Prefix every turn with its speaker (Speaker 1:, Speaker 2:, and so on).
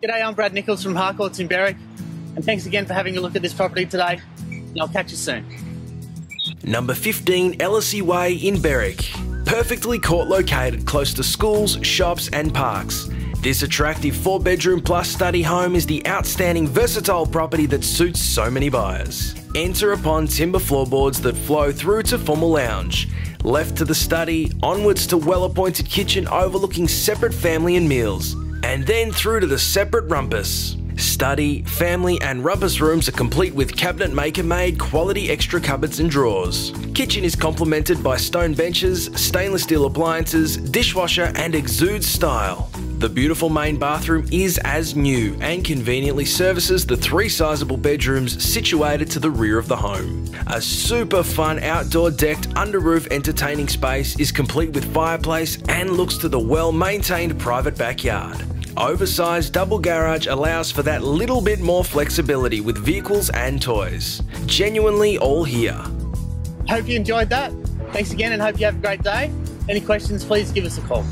Speaker 1: G'day, I'm Brad Nichols from Harcourts in Berwick, and thanks again for having a look at this property today. And I'll catch you soon.
Speaker 2: Number 15 Ellesse Way in Berwick. Perfectly court located close to schools, shops, and parks. This attractive four bedroom plus study home is the outstanding versatile property that suits so many buyers. Enter upon timber floorboards that flow through to formal lounge. Left to the study, onwards to well appointed kitchen overlooking separate family and meals and then through to the separate rumpus. Study, family, and rumpus rooms are complete with cabinet maker made quality extra cupboards and drawers. Kitchen is complemented by stone benches, stainless steel appliances, dishwasher, and exudes style. The beautiful main bathroom is as new and conveniently services the three sizable bedrooms situated to the rear of the home. A super fun outdoor decked under roof entertaining space is complete with fireplace and looks to the well maintained private backyard. Oversized double garage allows for that little bit more flexibility with vehicles and toys. Genuinely all here.
Speaker 1: Hope you enjoyed that. Thanks again and hope you have a great day. Any questions, please give us a call.